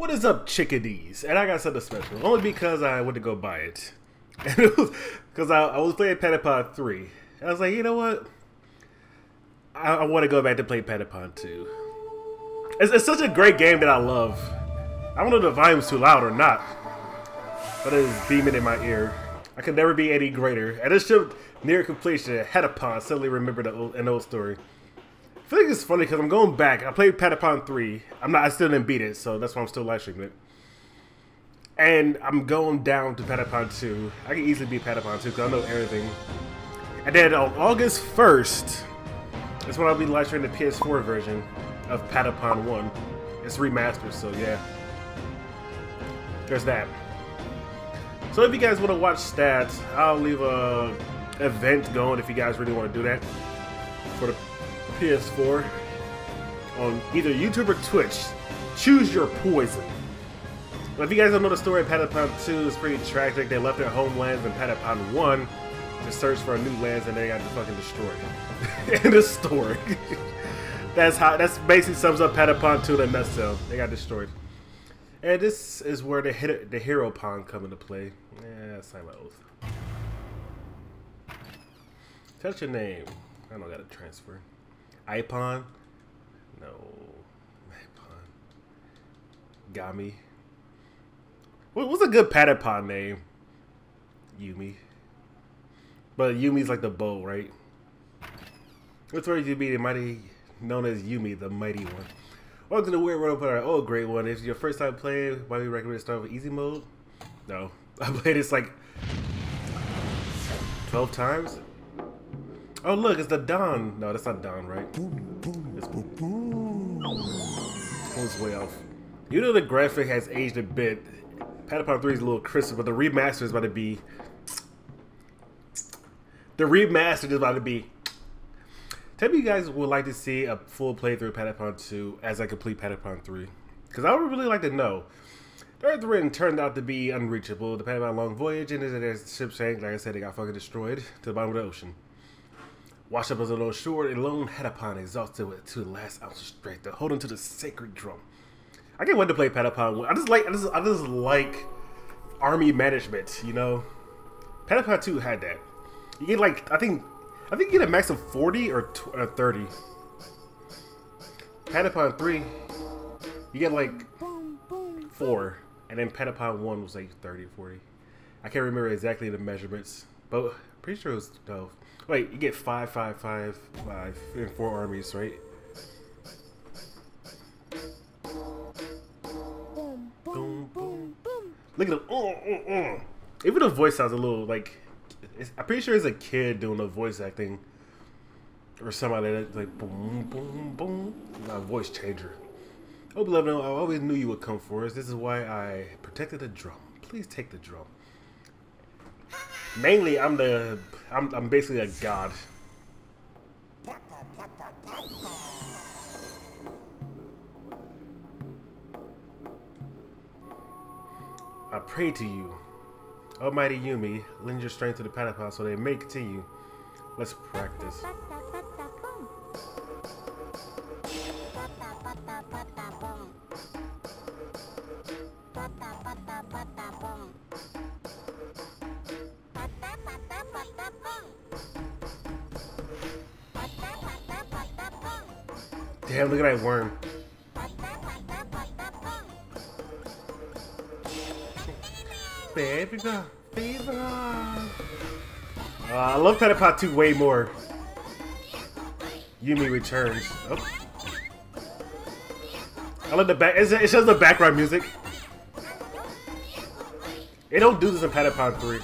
What is up, chickadees? And I got something special, only because I went to go buy it. Because I, I, was playing Patapon 3. And I was like, you know what? I, I want to go back to play Patapon 2. It's, it's such a great game that I love. I don't know if the volume's too loud or not, but it is beaming in my ear. I could never be any greater. And this ship near completion, Patapon suddenly remembered an old story. I feel like it's funny because I'm going back. I played Patapon 3. I'm not. I still didn't beat it, so that's why I'm still live streaming it. And I'm going down to Patapon 2. I can easily beat Patapon 2 because I know everything. And then on August 1st, that's when I'll be live streaming the PS4 version of Patapon 1. It's remastered, so yeah. There's that. So if you guys want to watch stats, I'll leave a event going if you guys really want to do that for the PS4 on either YouTube or Twitch. Choose your poison. But if you guys don't know the story of Patapon 2, it's pretty tragic. They left their homelands in Patapon 1 to search for a new lands and they got fucking destroyed. in the story. that's how that's basically sums up Patapon 2 in a nutshell. They got destroyed. And this is where the hit, the hero pawn come into play. Yeah, sign my oath. Touch your name. I don't got to transfer. Ipon? No. Ipon. Gami. What, what's a good Patapon name? Yumi. But Yumi's like the bow, right? What's where you be the mighty known as Yumi, the mighty one. Oh, Welcome to Weird World our oh great one. If it's your first time playing, why do recommend to start with easy mode? No. I played this like 12 times. Oh look, it's the Dawn. No, that's not Dawn, right? It's was way off. You know the graphic has aged a bit. Patapon 3 is a little crisper, but the remaster is about to be the remastered is about to be Tell me you guys would like to see a full playthrough of Patapon 2 as I complete Patapon 3. Because I would really like to know. The Earth Ring turned out to be unreachable. The Patapon long voyage and their ship sank. Like I said, they got fucking destroyed to the bottom of the ocean. Washed up as a little short, and lone upon, exhausted with to the last ounce of strength to hold to the sacred drum. I can't wait to play Patapon. I just like I just I just like army management, you know. Patapon 2 had that. You get like I think I think you get a max of 40 or, uh, 30. Patapon 3, you get like 4. And then Patapon 1 was like 30 40. I can't remember exactly the measurements, but pretty sure it was 12. Wait, you get 5, 5, 5, 5 in 4 armies, right? Boom, boom, boom. boom. Look at the. Uh, uh, uh. Even the voice sounds a little like I'm pretty sure it's a kid doing the voice acting or somebody that's like boom, boom, boom. My voice changer. Oh, beloved, I always knew you would come for us. This is why I protected the drum. Please take the drum. Mainly, I'm the, I'm, I'm basically a god. I pray to you. Almighty Yumi, lend your strength to the Patapon so they may continue. Let's practice. Damn, look at that worm. Baby fever. Uh, I love Patapon 2 way more. Yumi returns. Oh. I love the back. It shows the background music. It don't do this in Patapon 3.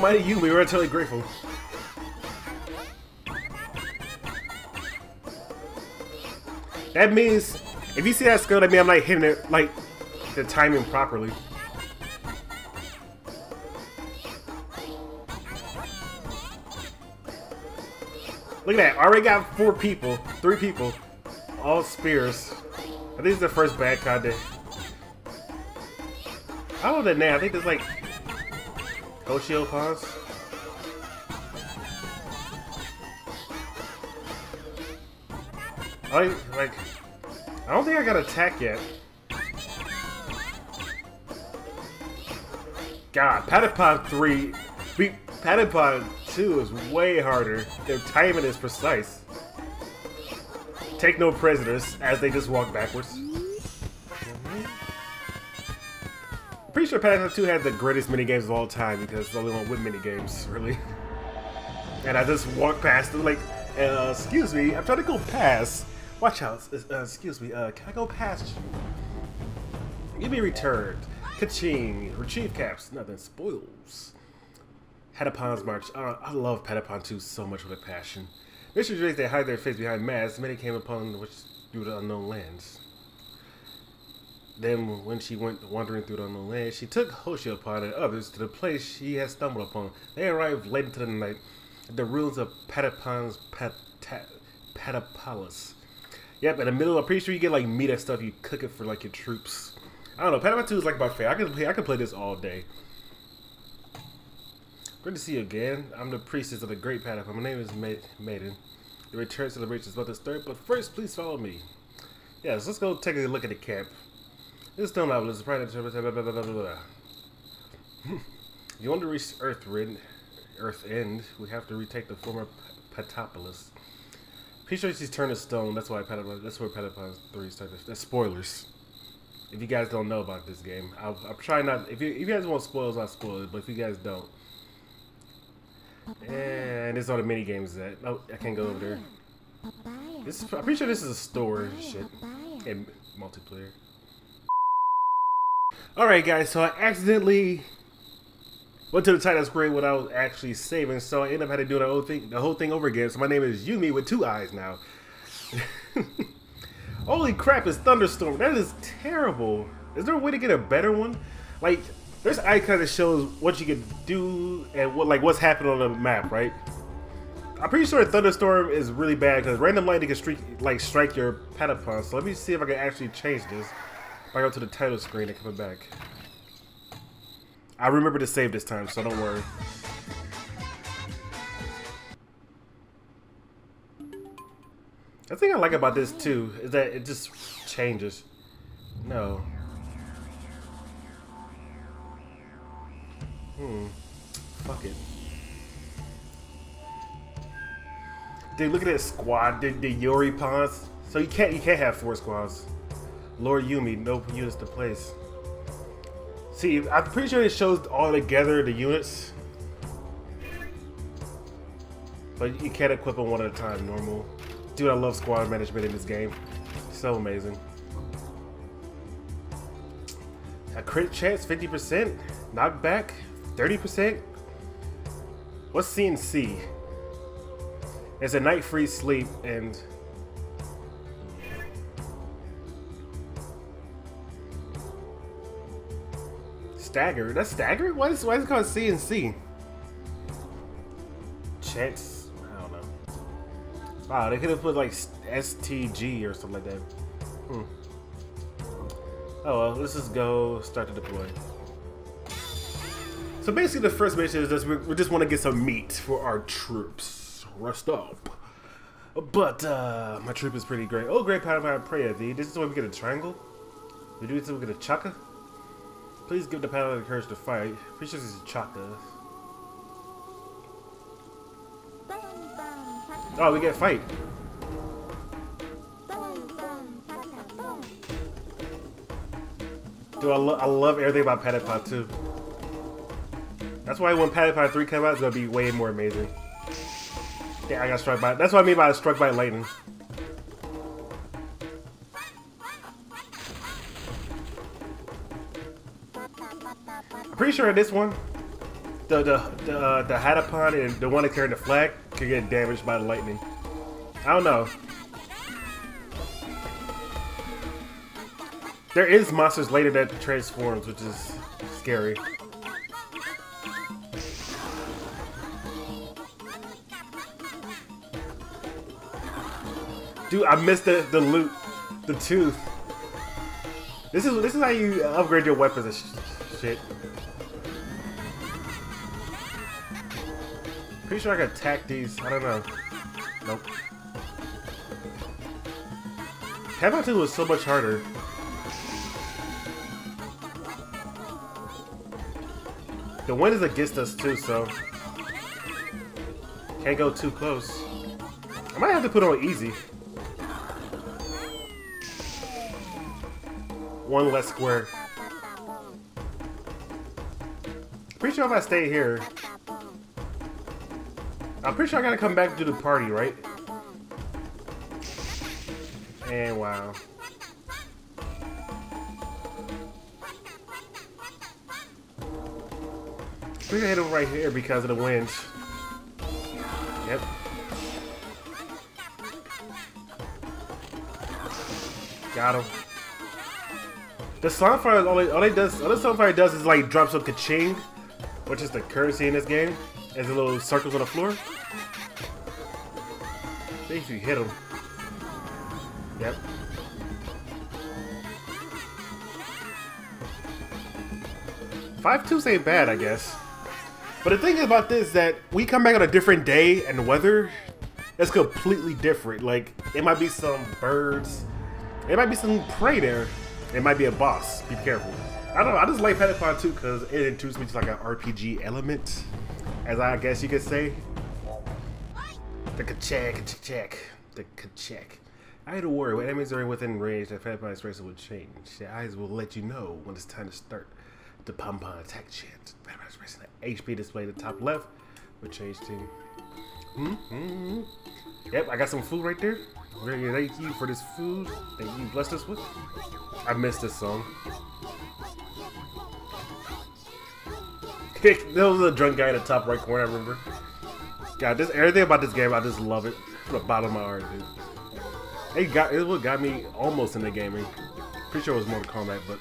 Mighty Yumi, we're totally grateful. That means, if you see that skill, that means I'm not hitting it, like, the timing properly. Look at that. I already got four people. Three people. All spears. I think it's the first bad card day. I don't know that name. I think there's like Oceopons? I, like, I don't think I got attack yet. God, Patapon 3, beat Patapon 2 is way harder. Their timing is precise. Take no prisoners as they just walk backwards. I'm pretty sure Patapon 2 had the greatest minigames of all time because it's the only one with minigames, really. And I just walked past them like, uh, excuse me, I'm trying to go past. Watch out, uh, excuse me, uh, can I go past you? Give me returned. Kaching. Retrieve caps. Nothing. Spoils. Patapon's March. Uh, I love Patapon 2 so much with a passion. Mystery Drakes that hide their face behind masks. Many came upon which through the unknown lands. Then, when she went wandering through the unknown lands, she took Hoshiopon and others to the place she had stumbled upon. They arrived late into the night at the ruins of Patapon's Pat Patapolis. Yep, in the middle, I'm pretty sure you get like meat and stuff. You cook it for like your troops. I don't know. Patapon 2 is like my favorite. I can play. I can play this all day. Good to see you again. I'm the priestess of the Great Patapon. My name is Ma Meden. The return celebration is about to start, but first, please follow me. Yes, let's go take a look at the camp. This stone level is blah, you want to reach Earth Earth End, we have to retake the former sure she's turned to stone. That's why Patapon. That's where Patapon three started. That's spoilers. If you guys don't know about this game, I'll, I'll try not. If you, if you guys want spoilers, I'll spoil it. But if you guys don't, and there's all the mini games that. Oh, I can't go over there. This is, I'm pretty sure this is a store shit and multiplayer. Alright guys, so I accidentally went to the title screen without actually saving, so I ended up having to do the whole thing the whole thing over again. So my name is Yumi with two eyes now. Holy crap, it's Thunderstorm. That is terrible. Is there a way to get a better one? Like, there's an icon that shows what you can do and what like what's happening on the map, right? I'm pretty sure Thunderstorm is really bad because random lightning can streak, like strike your Patapon. So let me see if I can actually change this. If I go to the title screen and come back. I remember to save this time, so don't worry. The thing I like about this too is that it just changes. No. Hmm. Fuck it. Dude, look at this squad. The, the Yaripons. So you can't you can't have four squads. Lord Yumi, no units to place. See, I'm pretty sure it shows all together the units. But you can't equip them one at a time, normal. Dude, I love squad management in this game. So amazing. A crit chance, 50%. Knockback, 30%. What's CNC? It's a night free sleep and stagger. That's stagger? Why is, why is it called CNC? Chance Wow, they could have put like STG or something like that. Hmm. Oh well, let's just go start to deploy. So basically the first mission is just we, we just want to get some meat for our troops. Rest up. But uh, my troop is pretty great. Oh, great power of prayer thee. This is where we get a triangle. We do this, we get a chaka. Please give the pilot the courage to fight. Pretty sure this is chaka. Oh, we get fight. Dude, I, lo I love everything about Patapon 2. That's why when Patapon 3 comes out, it's gonna be way more amazing. Yeah, I got struck by. That's what I mean by struck by lightning. Sure in this one, the the the, uh, the Hatapon and the one that carrying the flag could get damaged by the lightning. I don't know. There is monsters later that transforms, which is scary. Dude, I missed the, the loot, the tooth. This is this is how you upgrade your weapons and sh shit. Pretty sure I can attack these. I don't know. Nope. Peppa 2 was so much harder. The wind is against us too, so can't go too close. I might have to put on easy. One less square. Pretty sure if I stay here, I'm pretty sure I gotta come back to the party, right? And wow. We're gonna hit him right here because of the wind. Yep. Got him. The Sunfire, all it, all it does, all the Sunfire does is like drop some kaching, which is the currency in this game, as the little circles on the floor. If you hit him. Yep. Five twos ain't bad, I guess. But the thing about this is that we come back on a different day and the weather is completely different. Like, it might be some birds. It might be some prey there. It might be a boss. Be careful. I don't know. I just like Patapon too because it introduced me to like an RPG element, as I guess you could say. The kachak, kachak, the kachak. I had to worry. When enemies are within range, that Patapon expression will change. The eyes will let you know when it's time to start the pom pom attack chant. Patapon expression. The HP display at the top left will change to. Hmm. -hmm. Yep, I got some food right there. Thank you for this food that you blessed us with. I missed this song. there was a drunk guy in the top right corner, I remember. God, this everything about this game, I just love it. From the bottom of my heart, dude. It got it what got me almost into gaming. Pretty sure it was Mortal Kombat, but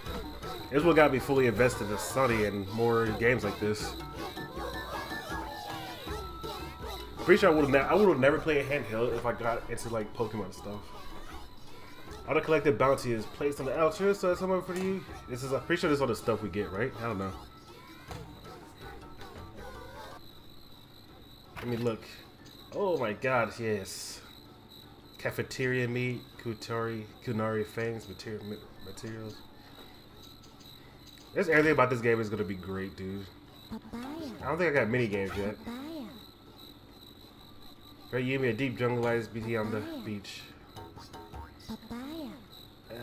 it's what got me fully invested in Sony and more games like this. Pretty sure I would have I would have never played a handheld if I got into like Pokemon stuff. Auto collected bounty is placed on the outer, so that's somewhere for you. This is I'm pretty sure this is all the stuff we get, right? I don't know. Let me look. Oh my god, yes. Cafeteria meat, Kutari, Kunari fangs, material, materials. There's everything about this game is gonna be great, dude. I don't think I got mini games yet. Right, you me a deep jungle lies BT on the beach. Uh,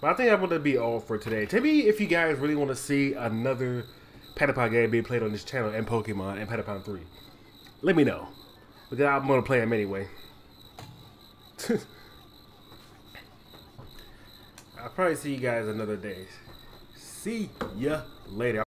but I think I'm gonna be all for today. Tell me if you guys really want to see another Patapon game being played on this channel and Pokemon and Patapon 3. Let me know. Because I'm gonna play them anyway. I'll probably see you guys another day. See ya later.